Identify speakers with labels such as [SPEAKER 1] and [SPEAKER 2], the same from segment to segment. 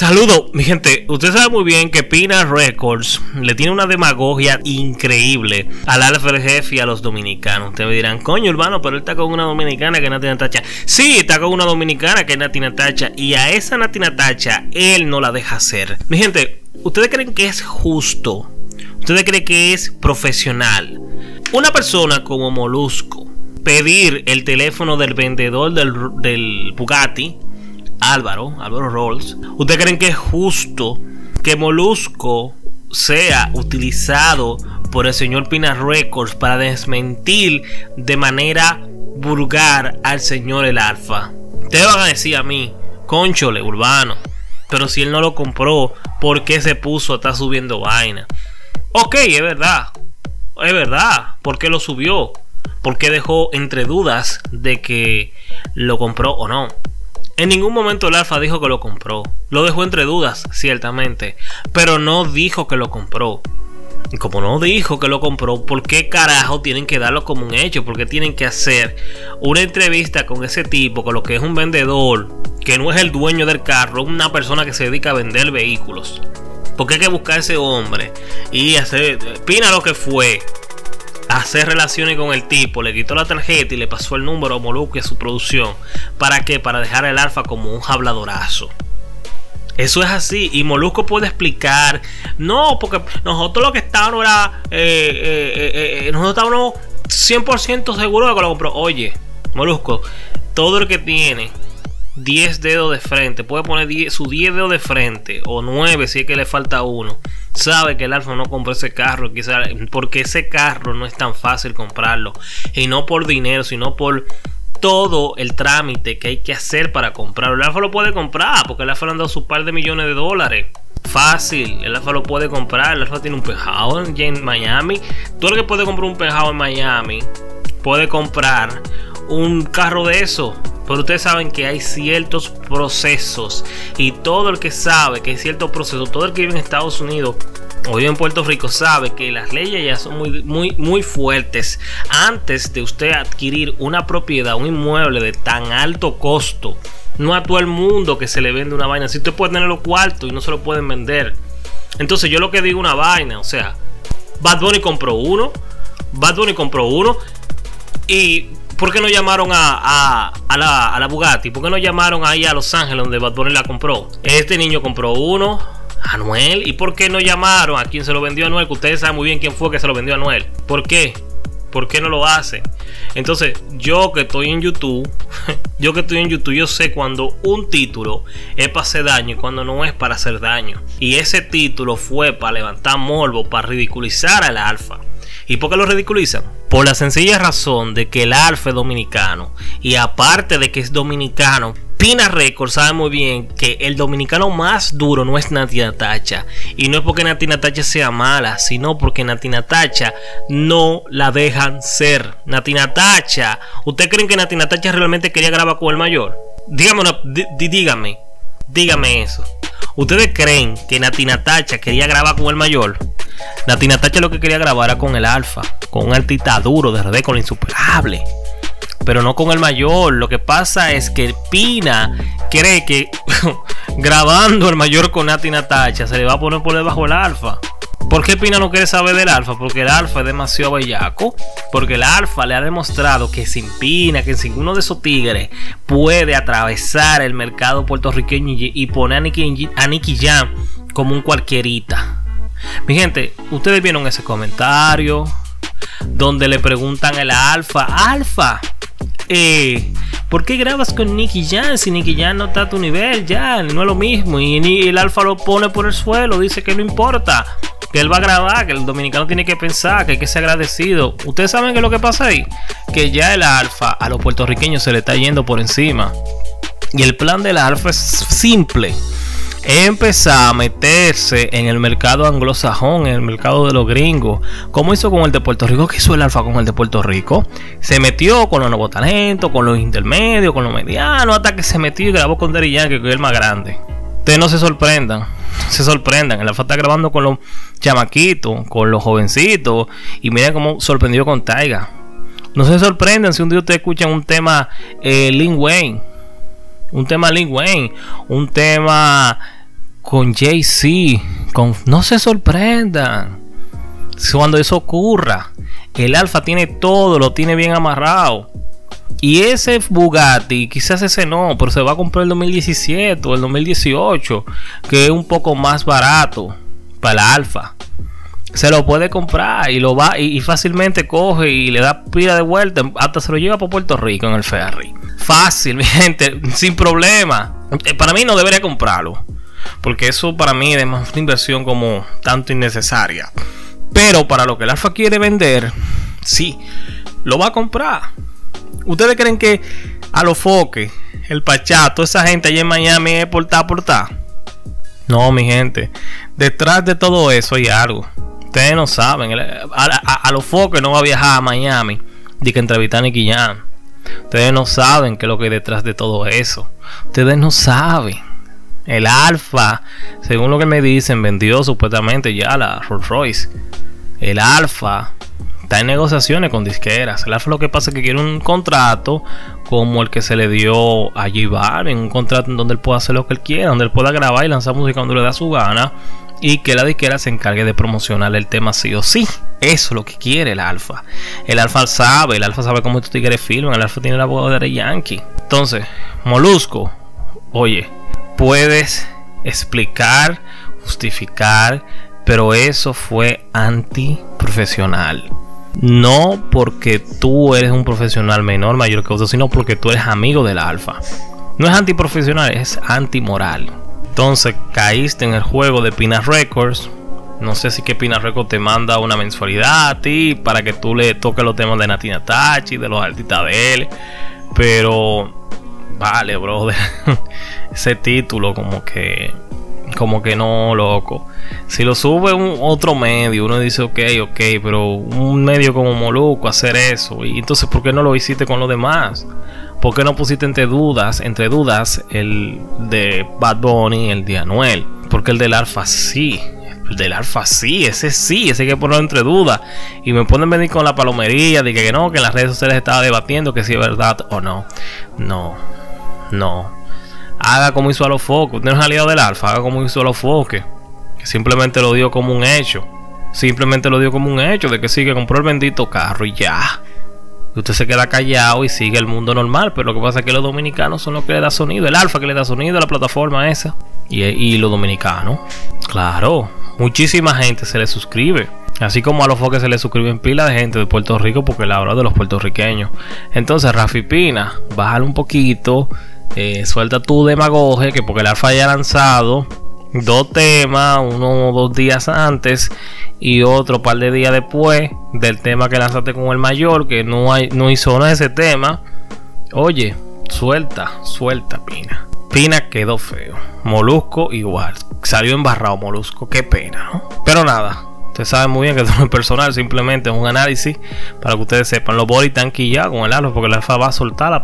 [SPEAKER 1] Saludo, mi gente. Usted sabe muy bien que Pina Records le tiene una demagogia increíble al Alfa jefe y a los dominicanos. Ustedes me dirán, coño, hermano, pero él está con una dominicana que es Nati Natacha. Sí, está con una dominicana que es Nati Natacha. Y a esa Nati Natacha él no la deja hacer. Mi gente, ¿ustedes creen que es justo? ¿Ustedes creen que es profesional? Una persona como Molusco pedir el teléfono del vendedor del, del Bugatti Álvaro, Álvaro Rolls, ¿usted creen que es justo que Molusco sea utilizado por el señor Pina Records para desmentir de manera vulgar al señor El Alfa? Te van a decir a mí, conchole, urbano. Pero si él no lo compró, ¿por qué se puso a estar subiendo vaina? Ok, es verdad. Es verdad. ¿Por qué lo subió? ¿Por qué dejó entre dudas de que lo compró o no? En ningún momento el Alfa dijo que lo compró. Lo dejó entre dudas, ciertamente. Pero no dijo que lo compró. Y como no dijo que lo compró, ¿por qué carajo tienen que darlo como un hecho? ¿Por qué tienen que hacer una entrevista con ese tipo, con lo que es un vendedor, que no es el dueño del carro, una persona que se dedica a vender vehículos? Porque hay que buscar a ese hombre y hacer, pina lo que fue, hacer relaciones con el tipo, le quitó la tarjeta y le pasó el número a Molusco y a su producción. ¿Para qué? Para dejar el alfa como un habladorazo. Eso es así. Y Molusco puede explicar. No, porque nosotros lo que estábamos era. Eh, eh, eh, nosotros estábamos 100% seguros de que lo compró. Oye, Molusco, todo el que tiene 10 dedos de frente, puede poner su 10 dedos de frente o 9 si es que le falta uno sabe que el Alfa no compró ese carro, quizá porque ese carro no es tan fácil comprarlo. Y no por dinero, sino por todo el trámite que hay que hacer para comprarlo. El Alfa lo puede comprar, porque el Alfa le han dado su par de millones de dólares. Fácil, el Alfa lo puede comprar. El Alfa tiene un pejado en Miami. Todo el que puede comprar un pejado en Miami puede comprar un carro de eso. Pero ustedes saben que hay ciertos procesos. Y todo el que sabe que hay ciertos procesos, todo el que vive en Estados Unidos o vive en Puerto Rico sabe que las leyes ya son muy, muy, muy fuertes. Antes de usted adquirir una propiedad, un inmueble de tan alto costo, no a todo el mundo que se le vende una vaina. Si usted puede tener los cuartos y no se lo pueden vender. Entonces yo lo que digo una vaina, o sea, Bad Bunny compró uno, Bad Bunny compró uno y ¿Por qué no llamaron a, la, Bugatti? ¿Por qué no llamaron ahí a Los Ángeles donde Bad Bunny la compró? Este niño compró uno, Anuel. ¿Y por qué no llamaron a quien se lo vendió a Anuel? Que ustedes saben muy bien quién fue que se lo vendió a Anuel. ¿Por qué? ¿Por qué no lo hace? Entonces, yo que estoy en YouTube, yo que estoy en YouTube, yo sé cuando un título es para hacer daño y cuando no es para hacer daño. Y ese título fue para levantar morbo, para ridiculizar al alfa. ¿Y por qué lo ridiculizan? Por la sencilla razón de que el Alfa es dominicano. Y aparte de que es dominicano, Pina Records sabe muy bien que el dominicano más duro no es Nati Natacha. Y no es porque Nati Natacha sea mala, sino porque Nati Natacha no la dejan ser. Nati Natacha, ¿usted creen que Nati Natacha realmente quería grabar con el mayor? Dígame, dígame, dígame eso. ¿Ustedes creen que Nati Natacha quería grabar con el mayor? Natina Tacha lo que quería grabar era con el Alfa, con un artista duro de RD, con el insuperable. Pero no con el mayor. Lo que pasa es que Pina cree que grabando el mayor con Nati Natacha se le va a poner por debajo el alfa. ¿Por qué Pina no quiere saber del alfa? Porque el alfa es demasiado bellaco. Porque el alfa le ha demostrado que sin Pina, que sin uno de esos tigres puede atravesar el mercado puertorriqueño y poner a Nicky, a Nicky Jam como un cualquierita. Mi gente, ustedes vieron ese comentario donde le preguntan a la Alfa, Alfa, eh, ¿por qué grabas con Nicky Jan si Nicky Jan no está a tu nivel? Ya, no es lo mismo. Y el Alfa lo pone por el suelo, dice que no importa, que él va a grabar, que el dominicano tiene que pensar, que hay que ser agradecido. Ustedes saben qué es lo que pasa ahí, que ya el Alfa a los puertorriqueños se le está yendo por encima. Y el plan del Alfa es simple empezar a meterse en el mercado anglosajón, en el mercado de los gringos. Como hizo con el de Puerto Rico? ¿Qué hizo el Alfa con el de Puerto Rico? Se metió con los nuevos talentos, con los intermedios, con los medianos, hasta que se metió y grabó con Derry que es el más grande. Ustedes no se sorprendan, se sorprendan. El Alfa está grabando con los chamaquitos, con los jovencitos. Y miren cómo sorprendió con Taiga. No se sorprendan si un día ustedes escuchan un tema eh, Lin Wayne un tema Lin Wayne, un tema con Jay-Z. Con... No se sorprendan cuando eso ocurra. El Alfa tiene todo, lo tiene bien amarrado. Y ese Bugatti, quizás ese no, pero se va a comprar el 2017 o el 2018, que es un poco más barato para el Alfa. Se lo puede comprar y lo va y, fácilmente coge y le da pila de vuelta, hasta se lo lleva para Puerto Rico en el ferry. Fácil, mi gente, sin problema. Eh, para mí no debería comprarlo, porque eso para mí es más una inversión como tanto innecesaria. Pero para lo que el Alfa quiere vender, sí, lo va a comprar. ¿Ustedes creen que a los foques, el Pachato, esa gente allá en Miami es portar, portar? No, mi gente. Detrás de todo eso hay algo. Ustedes no saben. A, los foques no va a viajar a Miami. De que entrevistar a Nicky Ustedes no saben qué es lo que hay detrás de todo eso. Ustedes no saben. El Alfa, según lo que me dicen, vendió supuestamente ya la Rolls Royce. El Alfa está en negociaciones con disqueras. El Alfa lo que pasa es que quiere un contrato como el que se le dio a J en un contrato en donde él pueda hacer lo que él quiera, donde él pueda grabar y lanzar música cuando le da su gana y que la disquera se encargue de promocionar el tema sí o sí. Eso es lo que quiere el Alfa. El Alfa sabe, el Alfa sabe cómo estos tigres filman, el Alfa tiene la voz de Yankee. Entonces, Molusco, oye, puedes explicar, justificar, pero eso fue antiprofesional. No porque tú eres un profesional menor, mayor que otro, sino porque tú eres amigo del alfa. No es antiprofesional, es antimoral. Entonces caíste en el juego de Pina Records. No sé si que Pina Records te manda una mensualidad a ti para que tú le toques los temas de Natina Tachi, de los artistas de él. Pero, vale, brother. Ese título como que como que no, loco. Si lo sube un otro medio, uno dice, ok, ok, pero un medio como Moluco hacer eso. Y entonces, ¿por qué no lo hiciste con los demás? ¿Por qué no pusiste entre dudas, entre dudas, el de Bad Bunny, el de Anuel? Porque el del Alfa sí. El del Alfa sí, ese sí, ese hay que ponerlo entre dudas. Y me ponen venir con la palomería de que no, que en las redes sociales estaba debatiendo que si es verdad o no. No, no haga como hizo a los focos. Usted no es aliado del Alfa, haga como hizo a los foques. Que simplemente lo dio como un hecho. Simplemente lo dio como un hecho de que sí, que compró el bendito carro y ya. Usted se queda callado y sigue el mundo normal. Pero lo que pasa es que los dominicanos son los que le da sonido. El Alfa que le da sonido a la plataforma esa. Y, y los dominicanos. Claro, muchísima gente se le suscribe. Así como a los foques se le suscriben pila de gente de Puerto Rico porque la habla de los puertorriqueños. Entonces, Rafi Pina, bájale un poquito eh, suelta tu demagoge, que porque el Alfa ya ha lanzado dos temas, uno o dos días antes y otro par de días después del tema que lanzaste con el mayor, que no, hay, no hizo nada ese tema. Oye, suelta, suelta, Pina. Pina quedó feo. Molusco igual. Salió embarrado Molusco. Qué pena, ¿no? Pero nada, Ustedes saben muy bien que esto no es personal, simplemente es un análisis para que ustedes sepan. Los body están ya con el alfa, porque el alfa va a soltar. La,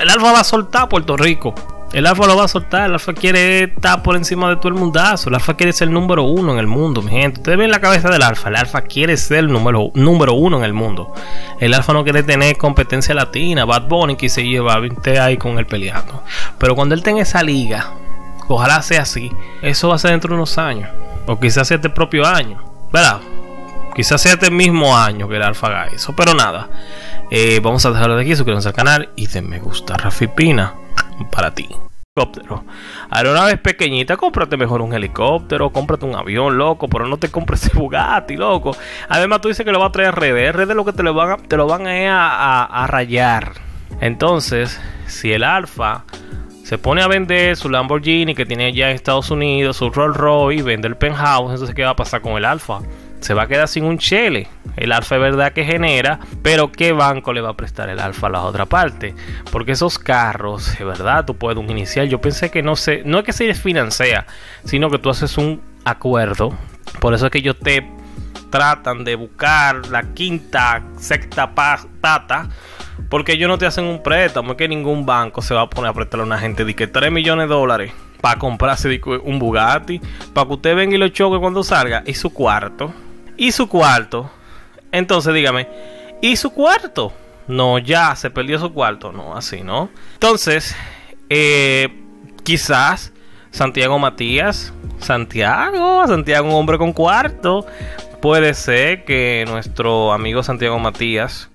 [SPEAKER 1] el alfa va a soltar Puerto Rico. El alfa lo va a soltar. El alfa quiere estar por encima de todo el mundazo. El alfa quiere ser el número uno en el mundo, mi gente. Ustedes ven la cabeza del alfa. El alfa quiere ser el número, número uno en el mundo. El alfa no quiere tener competencia latina. Bad Bunny que se lleva 20 ahí con él peleando. Pero cuando él tenga esa liga, ojalá sea así. Eso va a ser dentro de unos años. O quizás este propio año. ¿verdad? Quizás sea este mismo año que el Alfa haga eso, pero nada. Eh, vamos a dejarlo de aquí, suscríbanse al canal y den me gusta. Rafi Pina, para ti. Helicóptero. Aeronave pequeñita, cómprate mejor un helicóptero, cómprate un avión, loco, pero no te compres ese Bugatti, loco. Además, tú dices que lo va a traer RD. RD lo que te lo van a, te lo van a, a rayar. Entonces, si el Alfa se pone a vender su Lamborghini que tiene ya en Estados Unidos, su Rolls Royce, vende el penthouse, entonces ¿qué va a pasar con el Alfa? Se va a quedar sin un chele. El Alfa es verdad que genera, pero ¿qué banco le va a prestar el Alfa a la otra parte? Porque esos carros, es verdad, tú puedes un inicial. Yo pensé que no se, no es que se desfinancia, sino que tú haces un acuerdo. Por eso es que ellos te tratan de buscar la quinta, sexta pata porque ellos no te hacen un préstamo, es que ningún banco se va a poner a prestarle a una gente de que 3 millones de dólares para comprarse un Bugatti, para que usted venga y lo choque cuando salga, y su cuarto, y su cuarto. Entonces dígame, ¿y su cuarto? No, ya se perdió su cuarto, no, así, ¿no? Entonces, eh, quizás Santiago Matías Santiago, Santiago un hombre con cuarto. Puede ser que nuestro amigo Santiago Matías